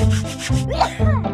嗯